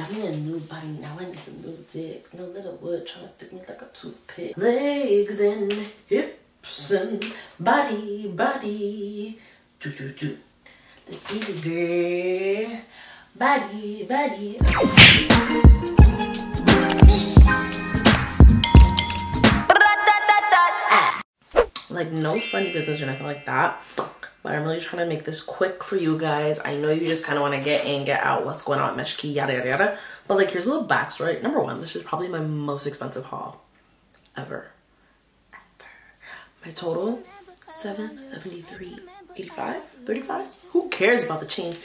Got me a new body, now I need some new dick. No little wood trying to stick me like a toothpick. Legs and hips and body, body. Do, do, do. Let's get it, girl. Body, body. Like no funny business or nothing like that but I'm really trying to make this quick for you guys. I know you just kind of want to get in, get out, what's going on Meshki, yada, yada, yada. But like, here's a little backstory. Number one, this is probably my most expensive haul ever. Ever. My total, 773 85 35 Who cares about the change?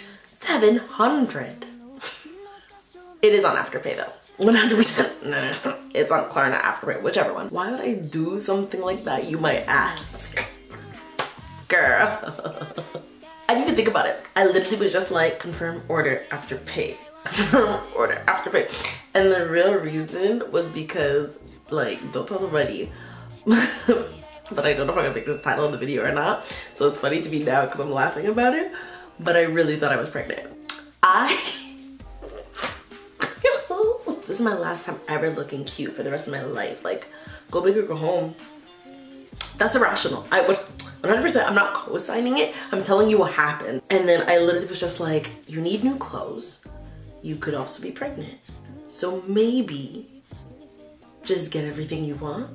700 It is on Afterpay though. 100%. No, no, no. It's on Klarna Afterpay, whichever one. Why would I do something like that, you might ask? Girl. I didn't even think about it. I literally was just like, confirm order after pay. Confirm order after pay. And the real reason was because, like, don't tell nobody. but I don't know if I'm gonna make this title of the video or not. So it's funny to me now because I'm laughing about it. But I really thought I was pregnant. I this is my last time ever looking cute for the rest of my life. Like, go big or go home. That's irrational. I would 100%, I'm not co-signing it. I'm telling you what happened. And then I literally was just like, you need new clothes. You could also be pregnant. So maybe just get everything you want.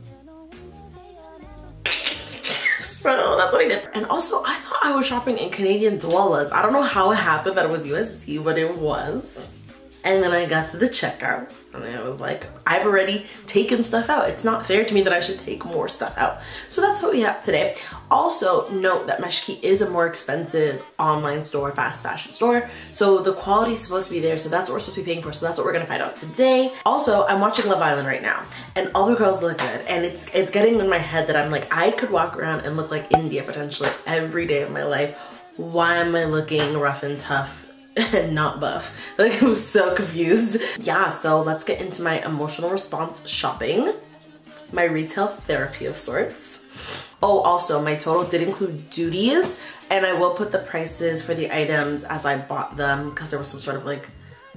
so that's what I did. And also I thought I was shopping in Canadian dollars. I don't know how it happened that it was USD, but it was. And then I got to the checkout and I was like, I've already taken stuff out. It's not fair to me that I should take more stuff out. So that's what we have today. Also note that Meshki is a more expensive online store, fast fashion store. So the quality is supposed to be there. So that's what we're supposed to be paying for. So that's what we're gonna find out today. Also, I'm watching Love Island right now and all the girls look good. And it's, it's getting in my head that I'm like, I could walk around and look like Indiyah potentially every day of my life. Why am I looking rough and tough not buff. Like I was so confused. Yeah, so let's get into my emotional response shopping. My retail therapy of sorts. Oh, also my total did include duties and I will put the prices for the items as I bought them because there was some sort of like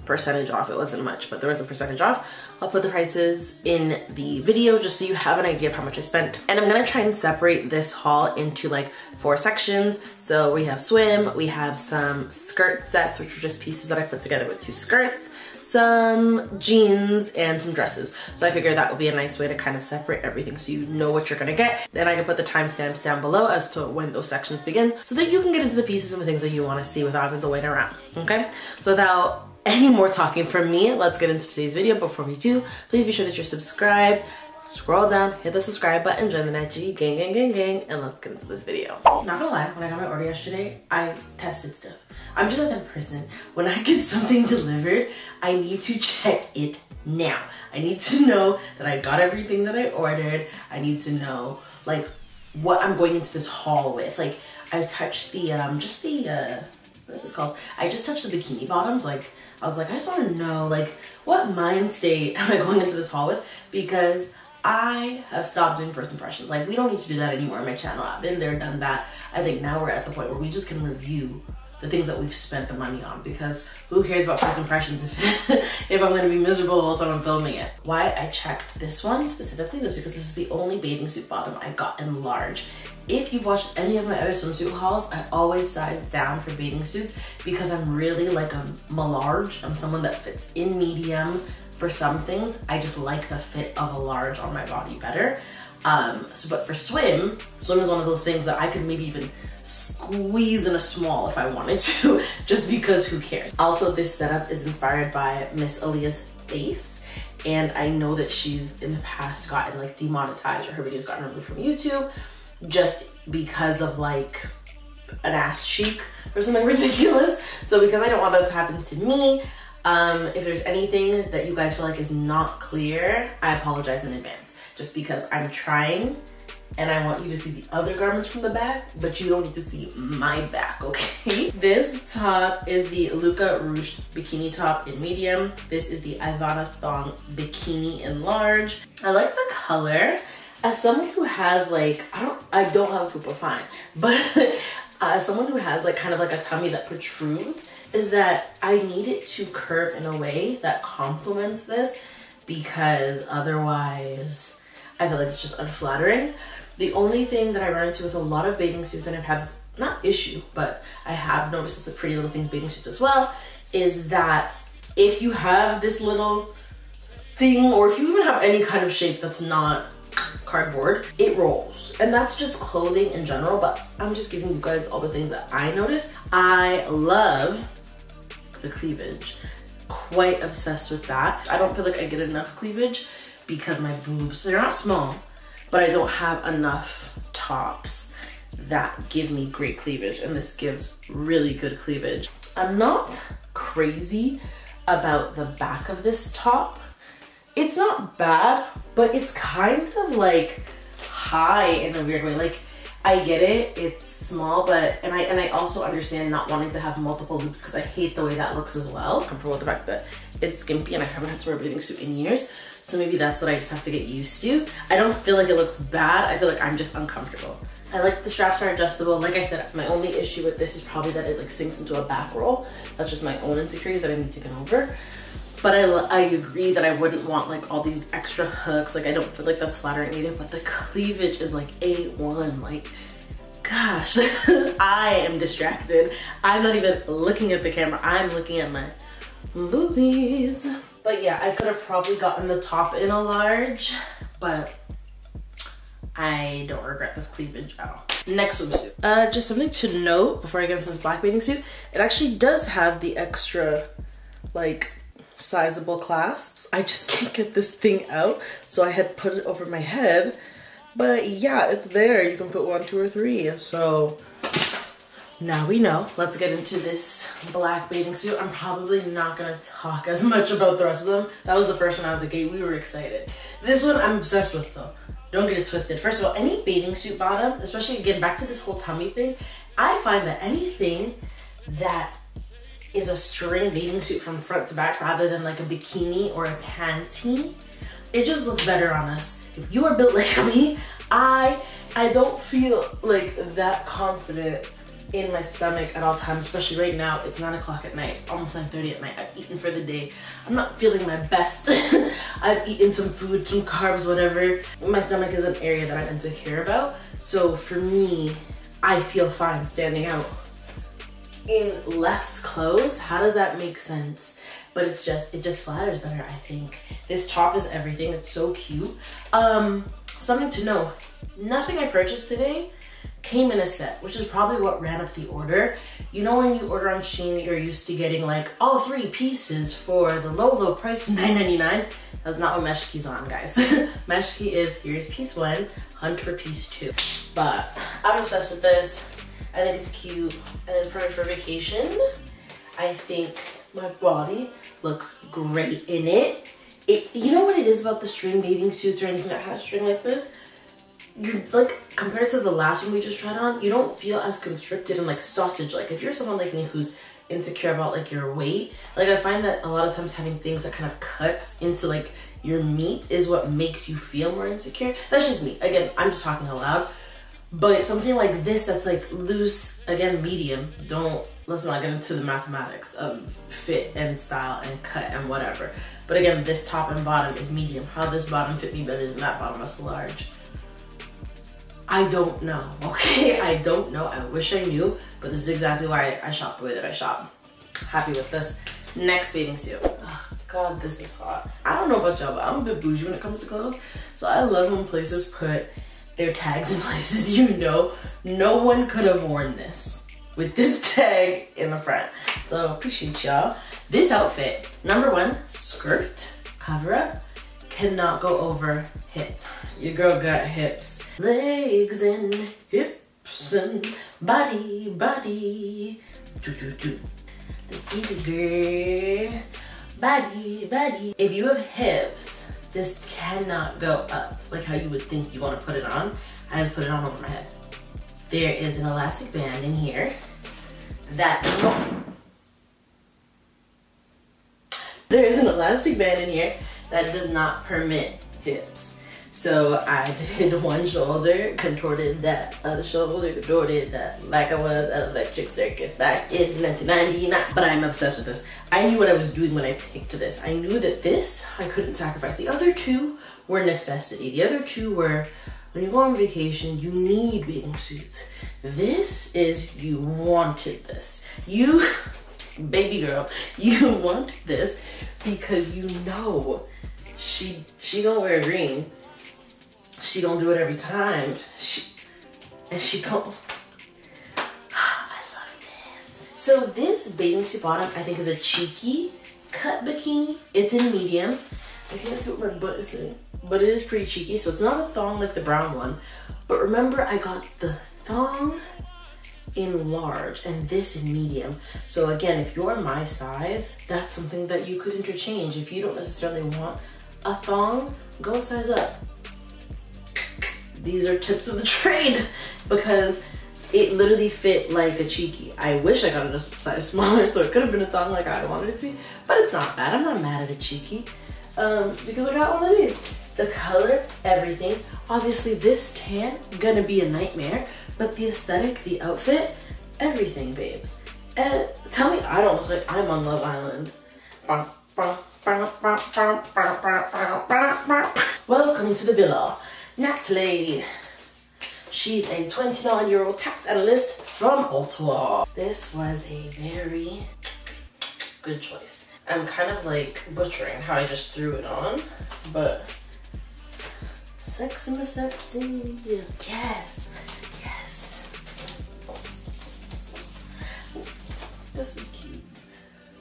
percentage off. It wasn't much, but there was a percentage off. I'll put the prices in the video just so you have an idea of how much I spent. And I'm gonna try and separate this haul into like four sections. So we have swim, we have some skirt sets, which are just pieces that I put together with two skirts, some jeans and some dresses. So I figured that would be a nice way to kind of separate everything so you know what you're gonna get. Then I can put the timestamps down below as to when those sections begin so that you can get into the pieces and the things that you wanna see without having to wait around, okay? So without any more talking from me, let's get into today's video. Before we do, please be sure that you're subscribed. Scroll down, hit the subscribe button, join the Nige gang, gang, gang, gang, and let's get into this video. Not gonna lie, when I got my order yesterday, I tested stuff. I'm just a type of person, when I get something delivered, I need to check it now. I need to know that I got everything that I ordered. I need to know, like, what I'm going into this haul with. Like, I touched the, um, just the, uh, what is this called? I just touched the bikini bottoms, like, I was like, I just want to know, like, what mind state am I going into this haul with? Because I have stopped doing first impressions. Like, we don't need to do that anymore on my channel. I've been there, done that. I think now we're at the point where we just can review the things that we've spent the money on because who cares about first impressions if, if I'm gonna be miserable the whole time I'm filming it. Why I checked this one specifically was because this is the only bathing suit bottom I got in large. If you've watched any of my other swimsuit hauls, I always size down for bathing suits because I'm really like a large. I'm someone that fits in medium for some things. I just like the fit of a large on my body better. Um, so, but for swim, swim is one of those things that I could maybe even squeeze in a small if I wanted to, just because who cares. Also, this setup is inspired by Miss Aaliyah's face. And I know that she's in the past gotten like demonetized or her videos gotten removed from YouTube just because of like an ass cheek or something ridiculous. So because I don't want that to happen to me, um, if there's anything that you guys feel like is not clear, I apologize in advance. Just because I'm trying and I want you to see the other garments from the back, but you don't need to see my back, okay? this top is the Luca Ruched bikini top in medium. This is the Ivanna Thong bikini in large. I like the color as someone who has like I don't I don't have a fupa fine, but as someone who has like kind of like a tummy that protrudes, is that I need it to curve in a way that complements this because otherwise I feel like it's just unflattering. The only thing that I run into with a lot of bathing suits, and I've had this, not issue, but I have noticed this with Pretty Little Things bathing suits as well, is that if you have this little thing, or if you even have any kind of shape that's not cardboard, it rolls. And that's just clothing in general, but I'm just giving you guys all the things that I notice. I love the cleavage. Quite obsessed with that. I don't feel like I get enough cleavage because my boobs, they're not small, but I don't have enough tops that give me great cleavage and this gives really good cleavage. I'm not crazy about the back of this top. It's not bad, but it's kind of like high in a weird way. Like I get it, it's small, but and I and I also understand not wanting to have multiple loops because I hate the way that looks as well. Comfortable with the fact that it's skimpy and I haven't had to wear a bathing suit in years. So maybe that's what I just have to get used to. I don't feel like it looks bad. I feel like I'm just uncomfortable. I like the straps are adjustable. Like I said, my only issue with this is probably that it like sinks into a back roll. That's just my own insecurity that I need to get over. But I, I agree that I wouldn't want like all these extra hooks. Like I don't feel like that's flattering either, but the cleavage is like A1. Like gosh, I am distracted. I'm not even looking at the camera. I'm looking at my boobies. But yeah, I could have probably gotten the top in a large, but I don't regret this cleavage at all. Next swimsuit. Uh, just something to note before I get into this black bathing suit. It actually does have the extra, like, sizable clasps. I just can't get this thing out, so I had put it over my head but yeah, it's there. You can put one, two, or three. So now we know. Let's get into this black bathing suit. I'm probably not gonna talk as much about the rest of them. That was the first one out of the gate. We were excited. This one I'm obsessed with though. Don't get it twisted. First of all, any bathing suit bottom, especially again back to this whole tummy thing, I find that anything that is a string bathing suit from front to back rather than like a bikini or a panty, it just looks better on us if you are built like me, I I don't feel like that confident in my stomach at all times, especially right now. It's 9 o'clock at night, almost 9.30 at night. I've eaten for the day. I'm not feeling my best. I've eaten some food, some carbs, whatever. My stomach is an area that I'm insecure about. So for me, I feel fine standing out in less clothes. How does that make sense? but it's just, it just flatters better, I think. This top is everything. It's so cute. Um, something to know, nothing I purchased today came in a set, which is probably what ran up the order. You know when you order on Shein, you're used to getting like all three pieces for the low, low price of $9.99. That's not what Meshki's on, guys. Meshki is, here's piece one, hunt for piece two. But I'm obsessed with this. I think it's cute and it's perfect for vacation. I think my body looks great in it. It, you know what it is about the string bathing suits or anything that has string like this? You're like, compared to the last one we just tried on, you don't feel as constricted and like sausage. Like if you're someone like me who's insecure about like your weight, like I find that a lot of times having things that kind of cuts into like your meat is what makes you feel more insecure. That's just me. Again, I'm just talking aloud. But something like this that's like loose, again, medium, don't let's not get into the mathematics of fit and style and cut and whatever. But again, this top and bottom is medium. How this bottom fit me better than that bottom that's large? I don't know, okay? I don't know. I wish I knew, but this is exactly why I shop the way that I shop. Happy with this. Next bathing suit. Oh, God, this is hot. I don't know about y'all, but I'm a bit bougie when it comes to clothes. So I love when places put their tags in places you know no one could have worn this with this tag in the front. So appreciate y'all. This outfit, number one, skirt, cover up, cannot go over hips. Your girl got hips. Legs and hips and body, body. Do, do, do. This baby girl. Body, body. If you have hips, this cannot go up like how you would think you want to put it on. I just put it on over my head. There is an elastic band in here that there is an elastic band in here that does not permit hips. So I did one shoulder, contorted that other shoulder, contorted that like I was at Electric Circus back in 1999. But I'm obsessed with this. I knew what I was doing when I picked this. I knew that this I couldn't sacrifice. The other two were necessity. The other two were when you go on vacation, you need bathing suits. This is you wanted this. You, baby girl, you want this because you know she she gonna wear green she gonna do it every time. She, and she go. I love this. So this bathing suit bottom, I think is a cheeky cut bikini. It's in medium. I can't see what my butt is saying, but it is pretty cheeky. So it's not a thong like the brown one. But remember, I got the thong in large and this in medium. So again, if you're my size, that's something that you could interchange. If you don't necessarily want a thong, go size up these are tips of the trade because it literally fit like a cheeky. I wish I got it a size smaller so it could have been a thong like I wanted it to be, but it's not bad. I'm not mad at a cheeky um, because I got one of these. The color, everything. Obviously this tan, gonna be a nightmare, but the aesthetic, the outfit, everything, babes. And tell me I don't look like I'm on Love Island. Welcome to the villa. Natalie. She's a 29 year old tax analyst from Ottawa. This was a very good choice. I'm kind of like butchering how I just threw it on, but sexy, sexy. Yes, yes. This is cute.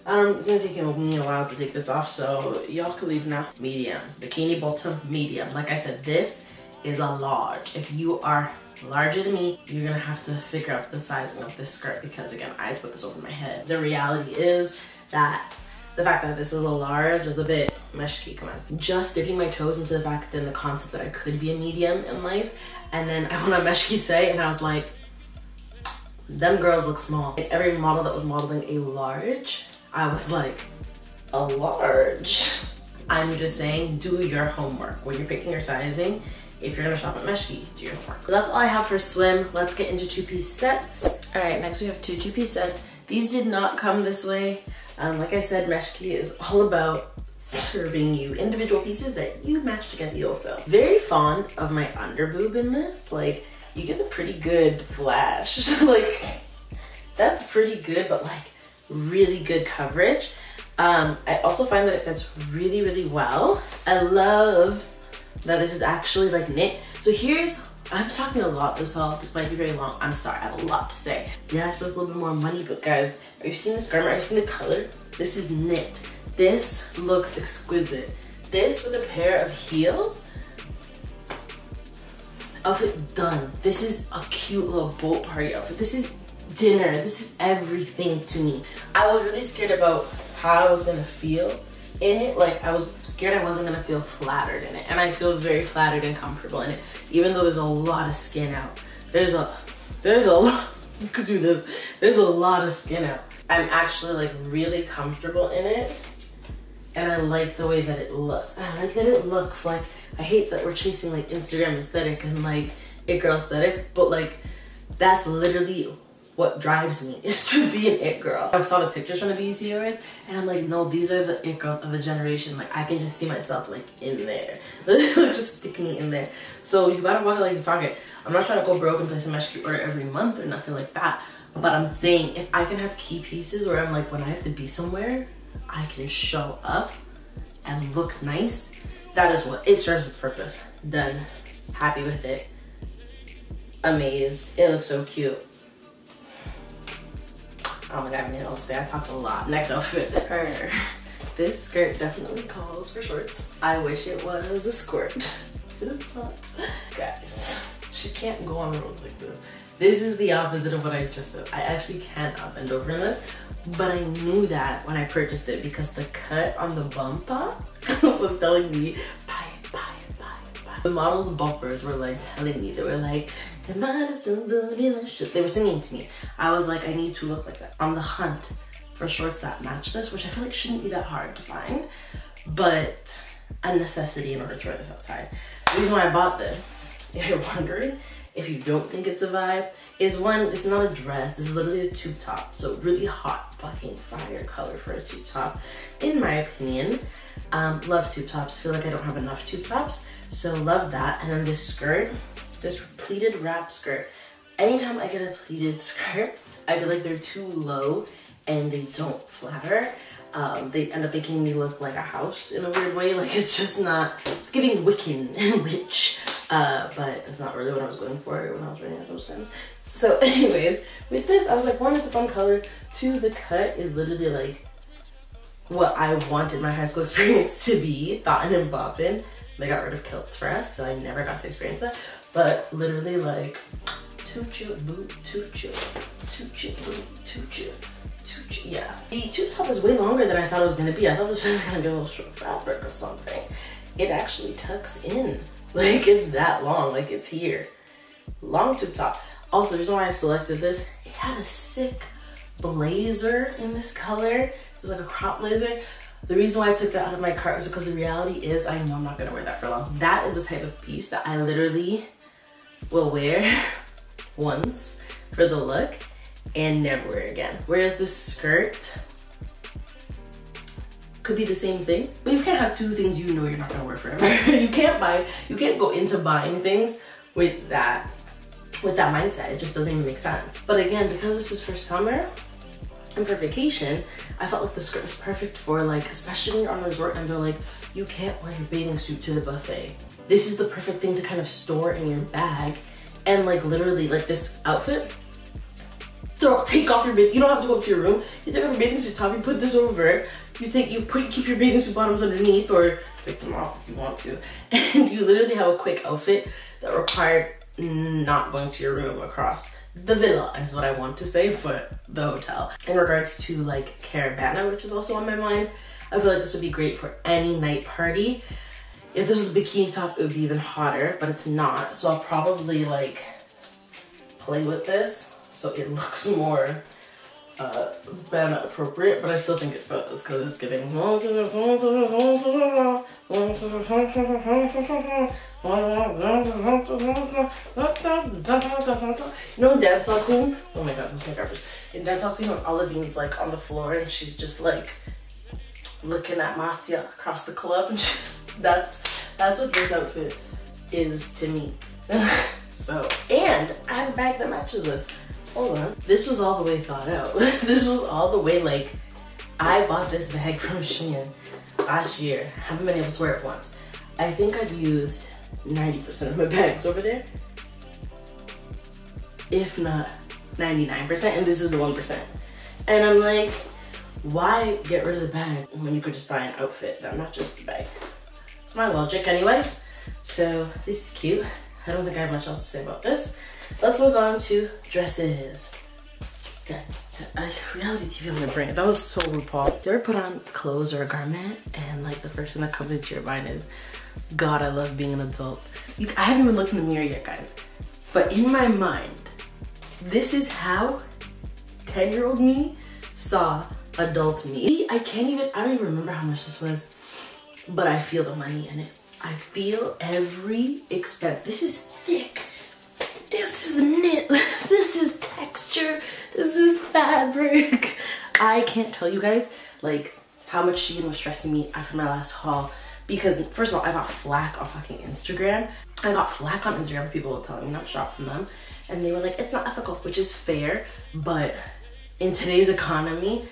Um, it's gonna take me a while to take this off, so y'all can leave now. Medium, bikini bottom, medium. Like I said, this is a large. If you are larger than me, you're gonna have to figure out the sizing of this skirt because again, I put this over my head. The reality is that the fact that this is a large is a bit meshky, come on. Just dipping my toes into the fact then the concept that I could be a medium in life. And then I went on Meshki say and I was like, them girls look small. Every model that was modeling a large, I was like, a large. I'm just saying, do your homework. When you're picking your sizing, if you're gonna shop at Meshki, do your homework. So that's all I have for swim. Let's get into two-piece sets. All right, next we have two two-piece sets. These did not come this way. Um, like I said, Meshki is all about serving you individual pieces that you match together yourself. Very fond of my underboob in this. Like, you get a pretty good flash. like, that's pretty good, but like, really good coverage. Um, I also find that it fits really, really well. I love that this is actually like knit. So here's, I'm talking a lot this haul. This might be very long. I'm sorry, I have a lot to say. Yeah, I spent a little bit more money, but guys, are you seeing this garment? Are you seeing the color? This is knit. This looks exquisite. This with a pair of heels, outfit done. This is a cute little boat party outfit. This is dinner. This is everything to me. I was really scared about how I was gonna feel in it. Like I was scared I wasn't gonna feel flattered in it. And I feel very flattered and comfortable in it. Even though there's a lot of skin out. There's a, there's a lot, you could do this. There's a lot of skin out. I'm actually like really comfortable in it. And I like the way that it looks. I like that it looks like, I hate that we're chasing like Instagram aesthetic and like it girl aesthetic, but like that's literally what drives me is to be an it girl. I saw the pictures from the BET Awards and I'm like, no, these are the it girls of the generation. Like I can just see myself like in there. just stick me in there. So you gotta walk it like you talk it. I'm not trying to go broke and place a Meshki order every month or nothing like that. But I'm saying if I can have key pieces where I'm like, when I have to be somewhere, I can show up and look nice. That is what, it serves its purpose. Done. Happy with it. Amazed. It looks so cute. Oh my god, I I'll say I talked a lot. Next outfit. Her. This skirt definitely calls for shorts. I wish it was a skirt. It is not. Guys, she can't go on road like this. This is the opposite of what I just said. I actually can't up and over in this, but I knew that when I purchased it because the cut on the bumper was telling me, buy it, buy it, buy it, buy it. The model's bumpers were like telling me, they were like, they were singing to me. I was like, I need to look like that. On the hunt for shorts that match this, which I feel like shouldn't be that hard to find, but a necessity in order to wear this outside. The reason why I bought this, if you're wondering, if you don't think it's a vibe, is one, it's not a dress. This is literally a tube top. So really hot fucking fire color for a tube top, in my opinion. Um, love tube tops. Feel like I don't have enough tube tops. So love that. And then this skirt, this pleated wrap skirt. Anytime I get a pleated skirt, I feel like they're too low and they don't flatter. Um, they end up making me look like a house in a weird way. Like it's just not, it's giving Wiccan and witch. Uh, but it's not really what I was going for when I was wearing it those times. So anyways, with this, I was like, one, it's a fun color. Two, the cut is literally like what I wanted my high school experience to be, thought and bopping. They got rid of kilts for us, so I never got to experience that. But literally like, chill, boo, too chill, boo. Too chill. Yeah. The tube top is way longer than I thought it was gonna be. I thought this was just gonna be a little short fabric or something. It actually tucks in. Like it's that long, like it's here. Long tube top. Also, the reason why I selected this, it had a sick blazer in this color. It was like a crop blazer. The reason why I took that out of my cart was because the reality is I know I'm not gonna wear that for long. That is the type of piece that I literally will wear once for the look and never wear again. Whereas this skirt could be the same thing, but you can't have two things you know you're not gonna wear forever. you can't buy, you can't go into buying things with that with that mindset. It just doesn't even make sense. But again, because this is for summer and for vacation, I felt like the skirt was perfect for like, especially when you're on a resort and they're like, you can't wear your bathing suit to the buffet. This is the perfect thing to kind of store in your bag and like literally like this outfit throw, take off your bathing. You don't have to go up to your room. You take off your bathing suit top. You put this over. You take you put keep your bathing suit bottoms underneath, or take them off if you want to, and you literally have a quick outfit that required not going to your room across the villa is what I want to say, but the hotel. In regards to like Caribana, which is also on my mind, I feel like this would be great for any night party. If this was a bikini top, it would be even hotter, but it's not. So I'll probably like play with this so it looks more uh, Bana appropriate, but I still think it does because it's getting. You know, Dancehall Queen? Oh my god, this is my garbage. In Dancehall Queen, when Aladdin's like on the floor and she's just like looking at Marcia across the club, and she's, that's that's what this outfit is to me. so, and I have a bag that matches this. Hold on. This was all the way thought out. this was all the way like, I bought this bag from Shein last year. Haven't been able to wear it once. I think I've used 90% of my bags over there. If not 99%, and this is the 1%. And I'm like, why get rid of the bag when you could just buy an outfit that matches the bag? It's my logic anyways. So this is cute. I don't think I have much else to say about this. Let's move on to dresses. Uh, reality TV on the brain. That was so RuPaul. Do you ever put on clothes or a garment and like the first thing that comes into your mind is, God, I love being an adult. You, I haven't even looked in the mirror yet, guys. But in my mind, this is how 10 year old me saw adult me. I can't even, I don't even remember how much this was, but I feel the money in it. I feel every expense. This is thick this is knit, this is texture, this is fabric. I can't tell you guys like how much Shein was stressing me after my last haul because first of all, I got flack on fucking Instagram. I got flack on Instagram people were telling me not to shop from them. And they were like, it's not ethical, which is fair, but in today's economy,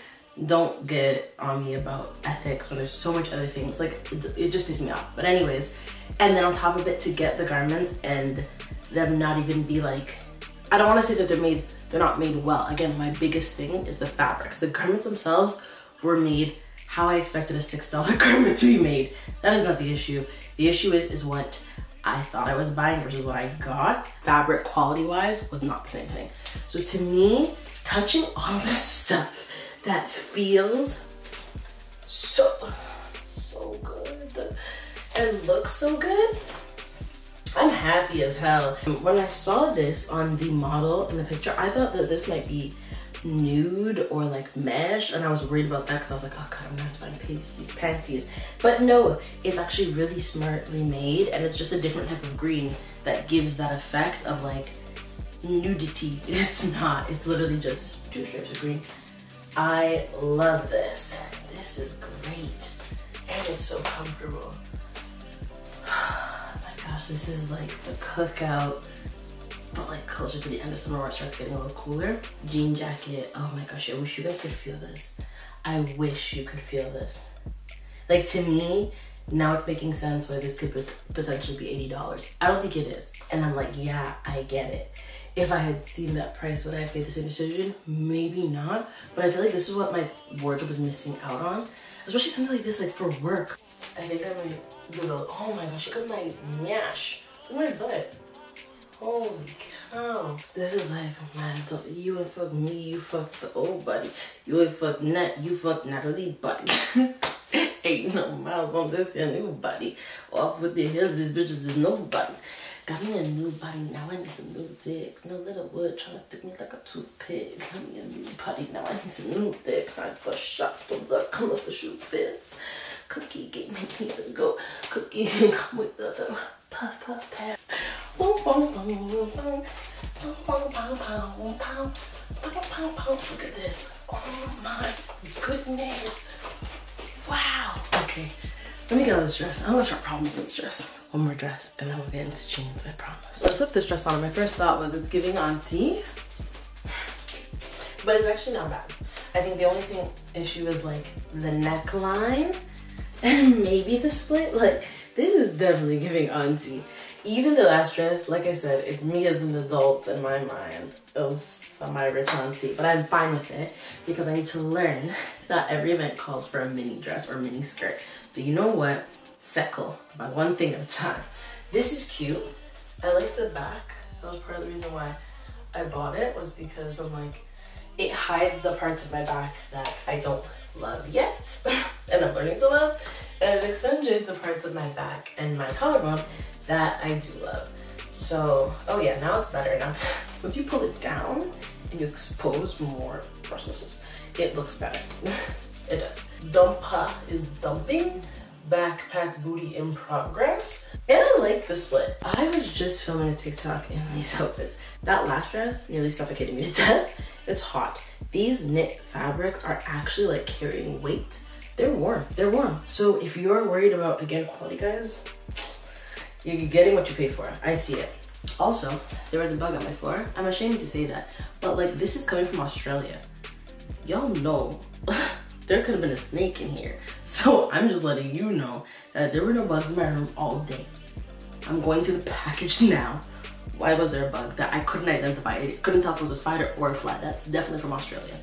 don't get on me about ethics when there's so much other things. Like, it, it just pisses me off. But anyways, and then on top of it, to get the garments and them not even be like, I don't wanna say that they're made, they're not made well. Again, my biggest thing is the fabrics. The garments themselves were made how I expected a $6 garment to be made. That is not the issue. The issue is, is what I thought I was buying versus what I got. Fabric quality wise was not the same thing. So to me, touching all this stuff that feels so, so good and looks so good, I'm happy as hell. When I saw this on the model in the picture, I thought that this might be nude or like mesh and I was worried about that because I was like, oh god, I'm gonna have to pasties, panties. But no, it's actually really smartly made and it's just a different type of green that gives that effect of like nudity. It's not, it's literally just two stripes of green. I love this. This is great and it's so comfortable. Oh my gosh, this is like the cookout but like closer to the end of summer where it starts getting a little cooler. Jean jacket, oh my gosh, I wish you guys could feel this. I wish you could feel this. Like to me, now it's making sense why this could potentially be $80. I don't think it is. And I'm like, yeah, I get it. If I had seen that price, would I have made the same decision? Maybe not. But I feel like this is what my wardrobe was missing out on. Especially something like this, like for work. I think I might do the, oh my gosh, look at my mash. Look at my butt. Holy cow. This is like, man, you ain't fuck me, you fuck the old buddy. You ain't fuck Nat, you fuck Natalie buddy. ain't no miles on this here new body. Off with the hills, these bitches is nobody. Got me a new body, now I need some new dick. No little wood trying to stick me like a toothpick. Got me a new body, now I need some new dick. I bust shot, thumbs up, come as the shoe fits. Cookie gave me here to go. Cookie come with the, the puff puff pad. Look at this. Oh my goodness. Wow. Okay. Let me get out of this dress. I want to start problems in this dress. One more dress and then we'll get into jeans, I promise. So I slipped this dress on. My first thought was it's giving auntie. But it's actually not bad. I think the only thing issue is like the neckline and maybe the split. Like this is definitely giving auntie even the last dress, like I said, it's me as an adult in my mind of my rich auntie, but I'm fine with it because I need to learn that every event calls for a mini dress or mini skirt. So you know what? Settle by one thing at a time. This is cute. I like the back. That was part of the reason why I bought it was because I'm like, it hides the parts of my back that I don't love yet and I'm learning to love. And it accentuates the parts of my back and my collarbone that I do love. So, oh yeah, now it's better. Now, once you pull it down and you expose more processes, it looks better. it does. Dumpa is dumping. Backpack booty in progress. And I like the split. I was just filming a TikTok in these outfits. That last dress nearly suffocated me to death. It's hot. These knit fabrics are actually like carrying weight. They're warm. They're warm. So if you're worried about, again, quality guys, you're getting what you pay for. I see it. Also, there was a bug on my floor. I'm ashamed to say that, but like this is coming from Australia. Y'all know there could have been a snake in here. So I'm just letting you know that there were no bugs in my room all day. I'm going through the package now. Why was there a bug that I couldn't identify? It couldn't tell if it was a spider or a fly. That's definitely from Australia.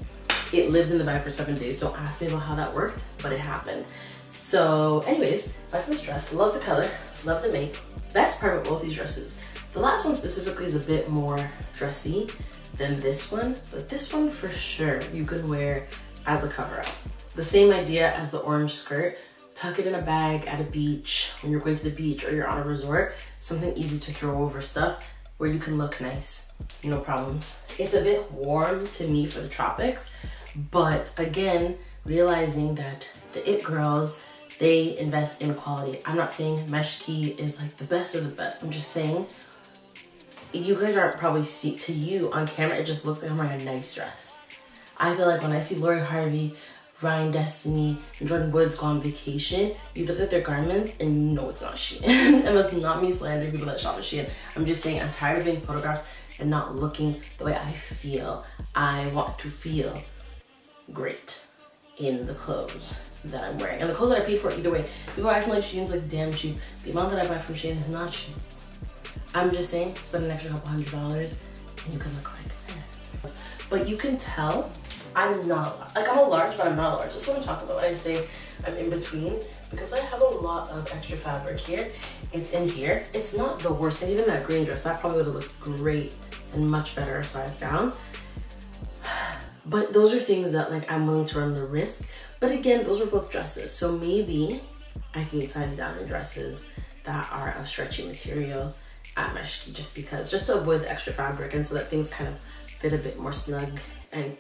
It lived in the bag for seven days. Don't ask me about how that worked, but it happened. So anyways, back to this dress. Love the color, love the make. Best part about both these dresses, the last one specifically is a bit more dressy than this one, but this one for sure you could wear as a cover up. The same idea as the orange skirt, tuck it in a bag at a beach when you're going to the beach or you're on a resort, something easy to throw over stuff where you can look nice, no problems. It's a bit warm to me for the tropics, but again, realizing that the it girls they invest in quality. I'm not saying Meshki is like the best of the best. I'm just saying you guys aren't probably see to you on camera, it just looks like I'm wearing a nice dress. I feel like when I see Lori Harvey, Ryan Destiny, and Jordyn Woods go on vacation, you look at their garments and you know it's not Shein. and that's not me slandering people that shop at Shein. I'm just saying I'm tired of being photographed and not looking the way I feel. I want to feel great in the clothes that I'm wearing. And the clothes that I paid for either way. People are acting like Shein's like damn cheap. The amount that I buy from Shein is not cheap. I'm just saying, spend an extra couple hundred dollars and you can look like this. But you can tell I'm not, like I'm a large, but I'm not a large. That's what I'm talking about when I say I'm in between because I have a lot of extra fabric here. It's in here. It's not the worst. And even that green dress, that probably would have looked great and much better sized down. But those are things that like I'm willing to run the risk. But again, those were both dresses. So maybe I can size down in dresses that are of stretchy material at Meshki just because, just to avoid the extra fabric and so that things kind of fit a bit more snug and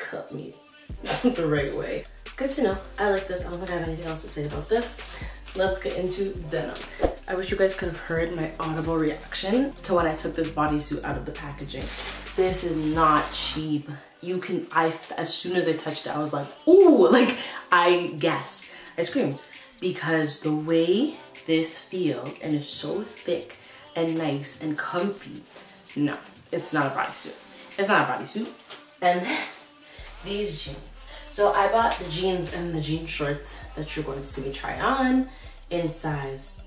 cut me the right way. Good to know. I like this. I don't think I have anything else to say about this. Let's get into denim. I wish you guys could have heard my audible reaction to when I took this bodysuit out of the packaging. This is not cheap. You can, I, as soon as I touched it, I was like, ooh, like I gasped. I screamed because the way this feels and is so thick and nice and comfy, no, it's not a bodysuit. It's not a bodysuit. And these jeans. So I bought the jeans and the jean shorts that you're going to see me try on in size,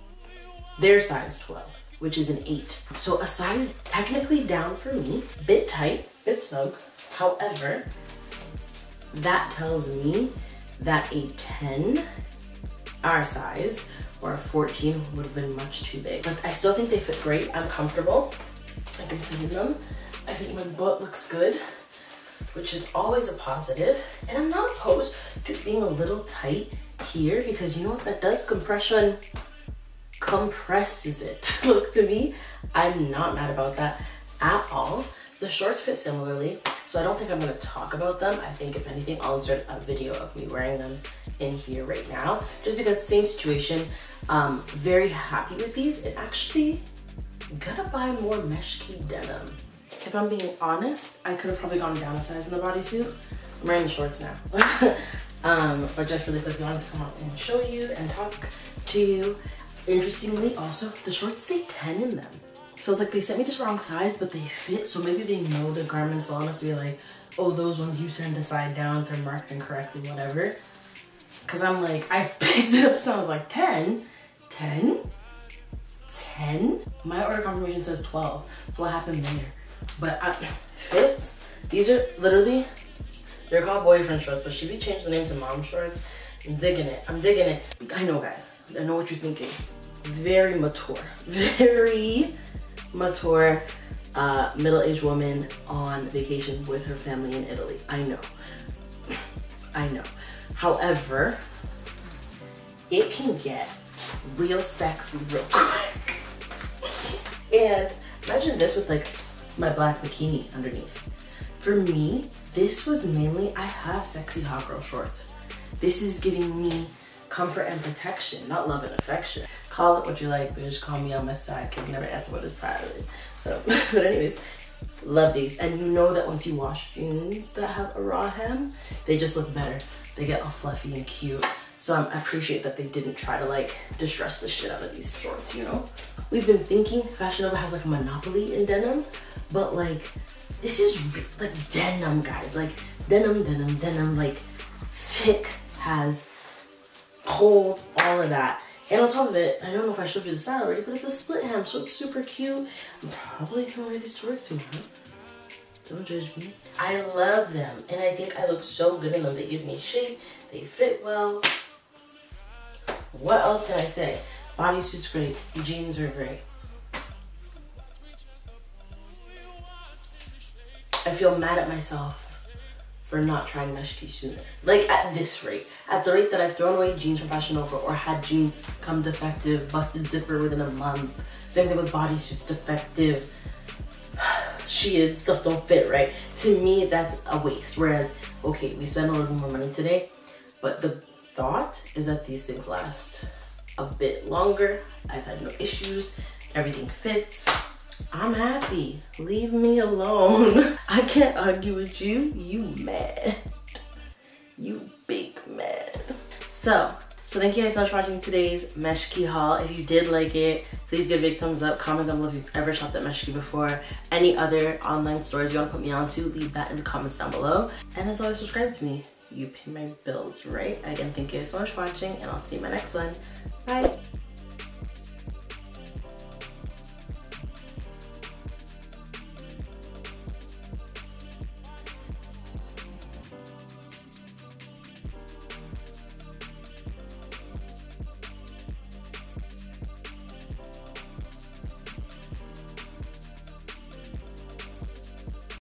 their size 12, which is an eight. So a size technically down for me, bit tight, bit snug. However, that tells me that a 10, our size, or a 14 would have been much too big. But I still think they fit great. I'm comfortable. I can see them. I think my butt looks good, which is always a positive. And I'm not opposed to being a little tight here because you know what that does? Compression compresses it. Look to me, I'm not mad about that at all. The shorts fit similarly, so I don't think I'm gonna talk about them. I think if anything, I'll insert a video of me wearing them in here right now, just because same situation. Um, very happy with these and actually gotta buy more Meshki denim. If I'm being honest, I could have probably gone down a size in the bodysuit. I'm wearing shorts now. um, but just really quickly, wanted to come out and show you and talk to you. Interestingly, also, the shorts say 10 in them. So it's like they sent me this wrong size, but they fit. So maybe they know the garments well enough to be like, oh, those ones you send the side down, they're marked incorrectly, whatever. Cause I'm like, I picked it up so I was like, 10? 10? 10? My order confirmation says 12. So what happened there? But I, fits. These are literally, they're called boyfriend shorts, but should we change the name to mom shorts? I'm digging it. I'm digging it. I know, guys. I know what you're thinking. Very mature. Very mature uh, middle-aged woman on vacation with her family in Italy. I know. I know. However, it can get real sexy real quick. and imagine this with like my black bikini underneath. For me, this was mainly, I have sexy hot girl shorts. This is giving me comfort and protection, not love and affection. Call it what you like, bitch. Call me on my side. Can never answer what is private. Um, but anyways, love these. And you know that once you wash jeans that have a raw hem, they just look better. They get all fluffy and cute. So I appreciate that they didn't try to like distress the shit out of these shorts, you know? We've been thinking Fashion Nova has like a monopoly in denim, but like, this is like denim, guys. Like denim, denim, denim, like thick has hold, all of that. And on top of it, I don't know if I showed you the style already, but it's a split hem, so it's super cute. I'm probably gonna wear these to work tomorrow. Don't judge me. I love them, and I think I look so good in them. They give me shape, they fit well. What else can I say? Bodysuit's great, jeans are great. I feel mad at myself for not trying Meshki sooner. Like at this rate, at the rate that I've thrown away jeans from Fashion Nova or had jeans come defective, busted zipper within a month. Same thing with bodysuits, defective, sheared, stuff don't fit, right? To me, that's a waste. Whereas, okay, we spend a little more money today, but the thought is that these things last a bit longer. I've had no issues, everything fits. I'm happy. Leave me alone. I can't argue with you. You mad. You big mad. So, so thank you guys so much for watching today's Meshki haul. If you did like it, please give a big thumbs up. Comment down below if you've ever shopped at Meshki before. Any other online stores you want to put me on to, leave that in the comments down below. And as always, subscribe to me. You pay my bills, right? Again, thank you guys so much for watching, and I'll see you in my next one. Bye.